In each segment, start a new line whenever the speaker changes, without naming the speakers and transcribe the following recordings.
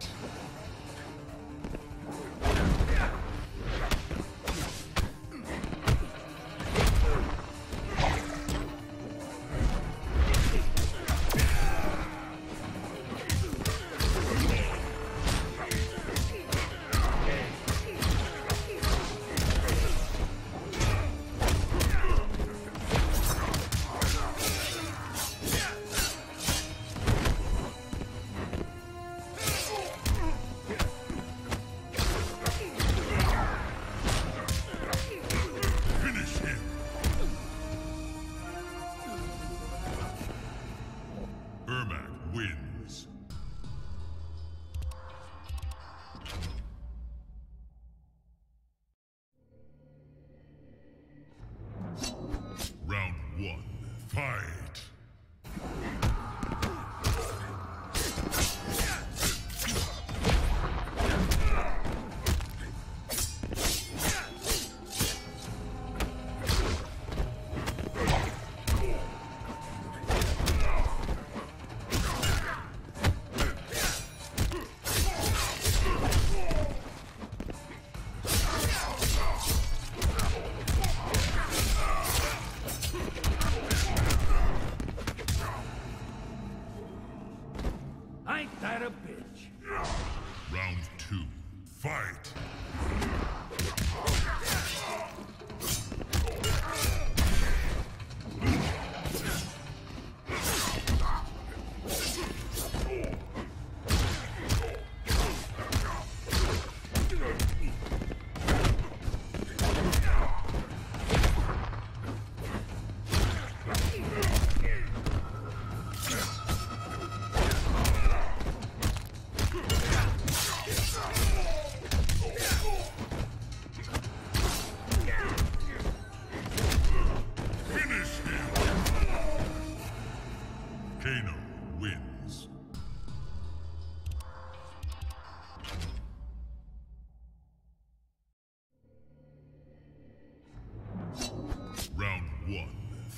fight.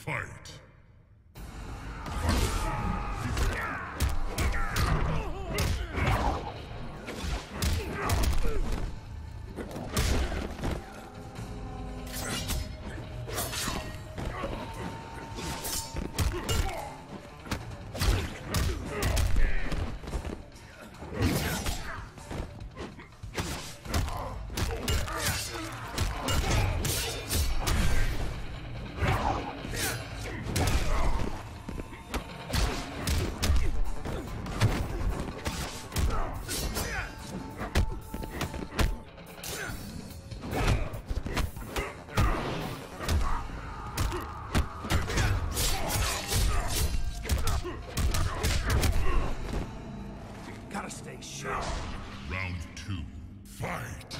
Fight! Round two, fight!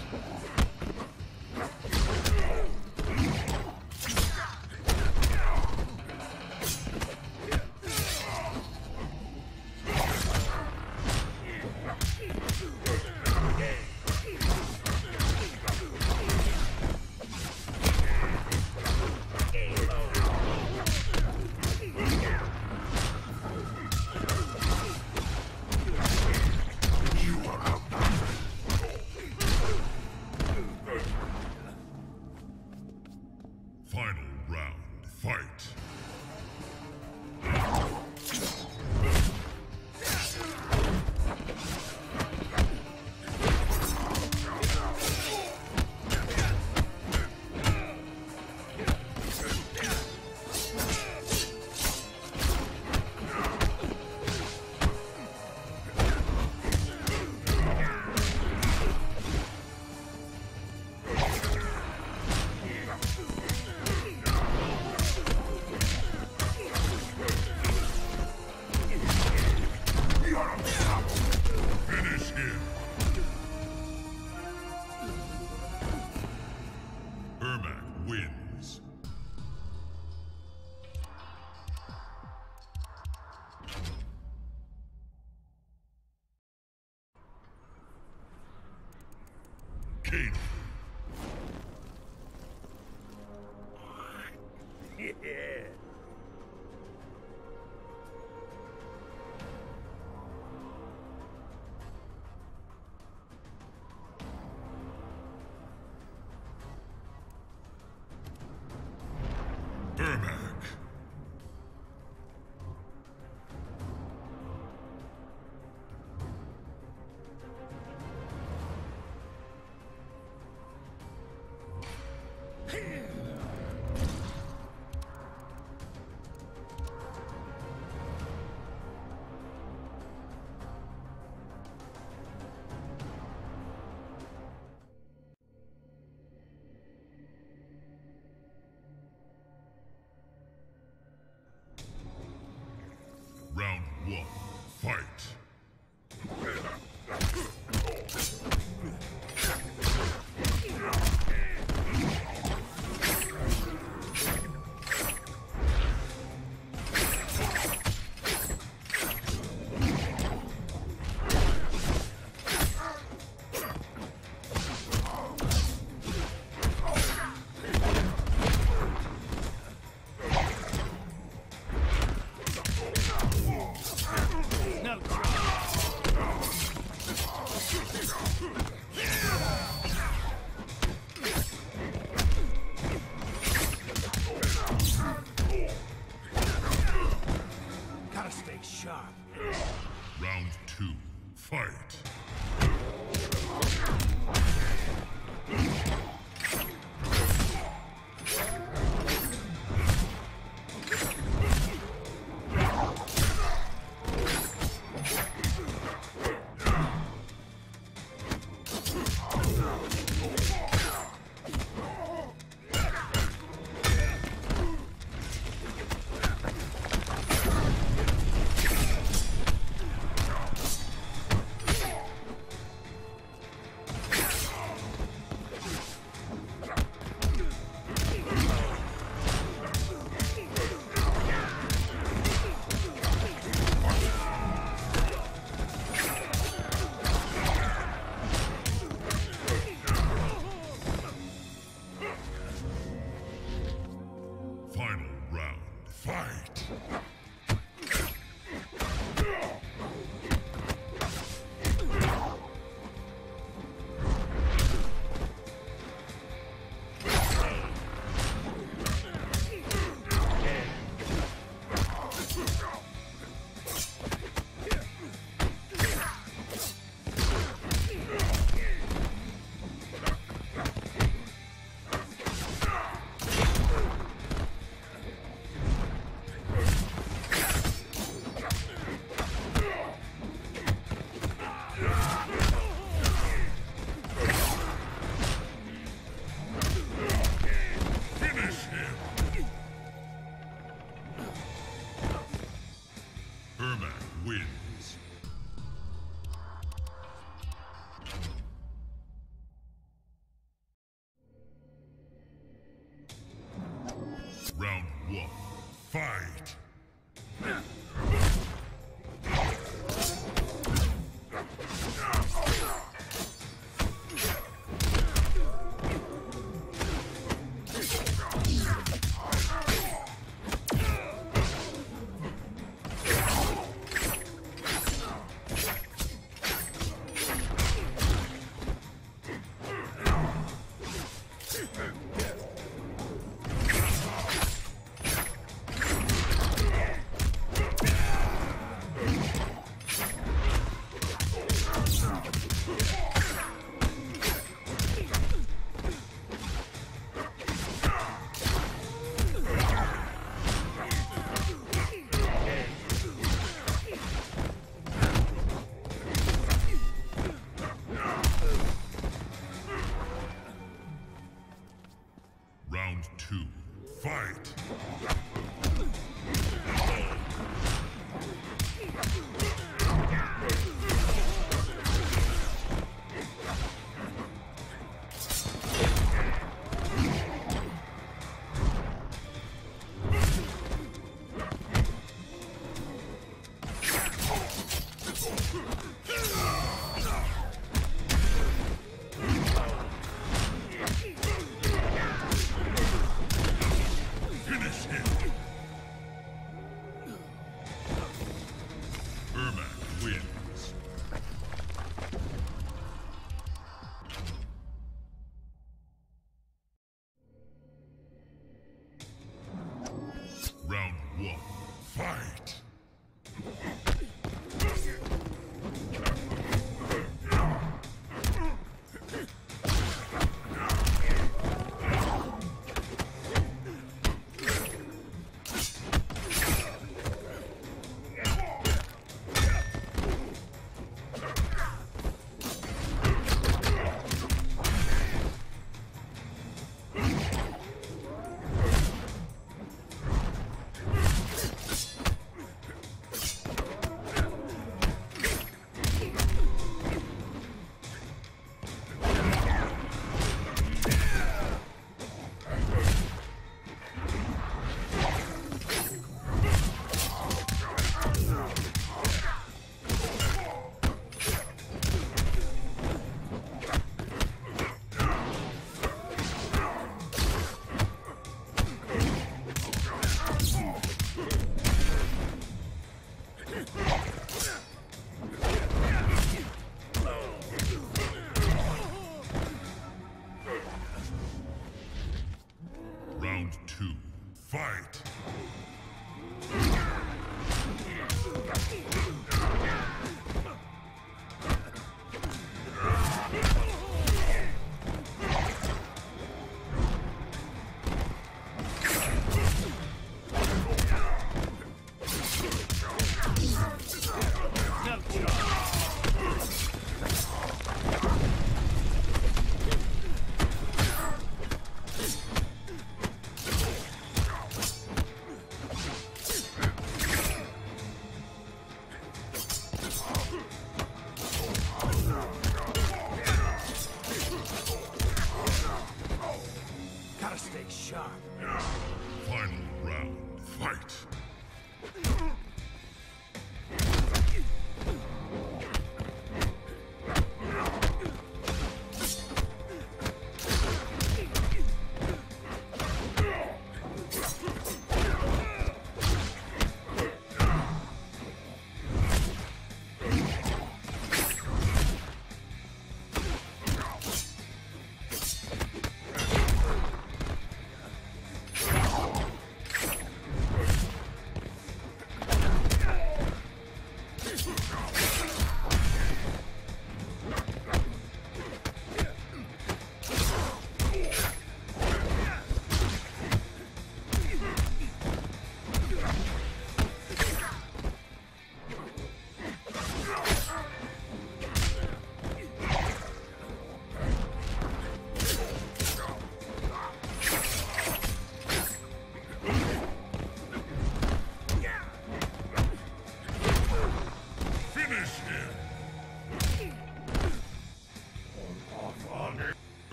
Kano.